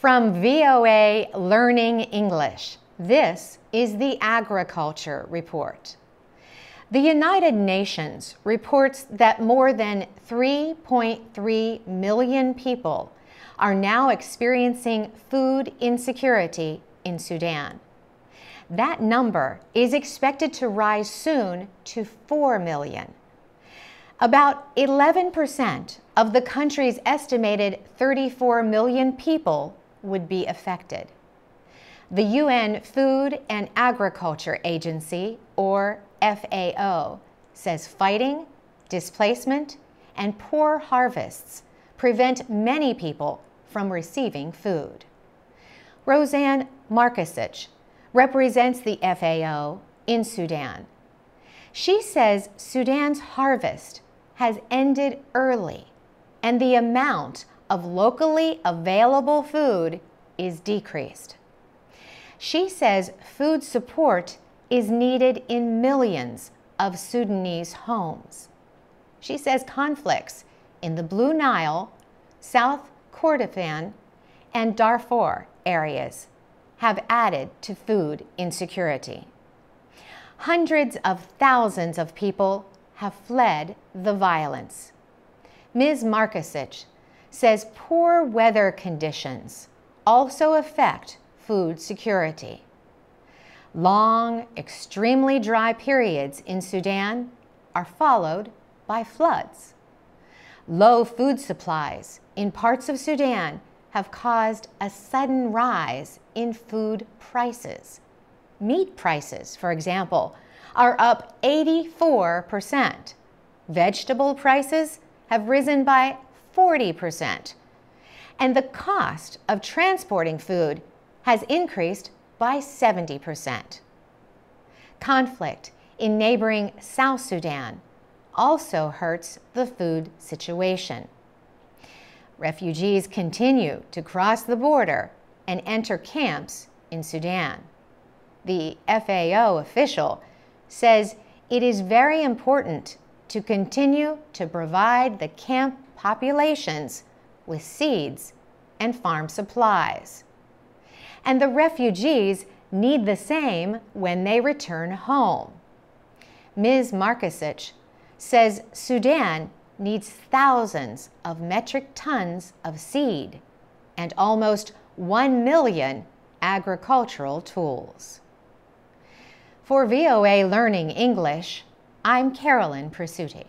From VOA Learning English, this is the Agriculture Report. The United Nations reports that more than 3.3 million people are now experiencing food insecurity in Sudan. That number is expected to rise soon to 4 million. About 11% of the country's estimated 34 million people would be affected. The UN Food and Agriculture Agency, or FAO, says fighting, displacement, and poor harvests prevent many people from receiving food. Rosanne Marchesich represents the FAO in Sudan. She says Sudan's harvest has ended early and the amount of locally available food is decreased. She says food support is needed in millions of Sudanese homes. She says conflicts in the Blue Nile, South Kordofan, and Darfur areas have added to food insecurity. Hundreds of thousands of people have fled the violence. Ms. Marchesich says poor weather conditions also affect food security. Long, extremely dry periods in Sudan are followed by floods. Low food supplies in parts of Sudan have caused a sudden rise in food prices. Meat prices, for example, are up 84%. Vegetable prices have risen by 40%. And the cost of transporting food has increased by 70%. Conflict in neighboring South Sudan also hurts the food situation. Refugees continue to cross the border and enter camps in Sudan. The FAO official says it is very important to continue to provide the camp populations with seeds and farm supplies. And the refugees need the same when they return home. Ms. Marchesich says Sudan needs thousands of metric tons of seed and almost 1 million agricultural tools. For VOA Learning English, I'm Carolyn Presutti.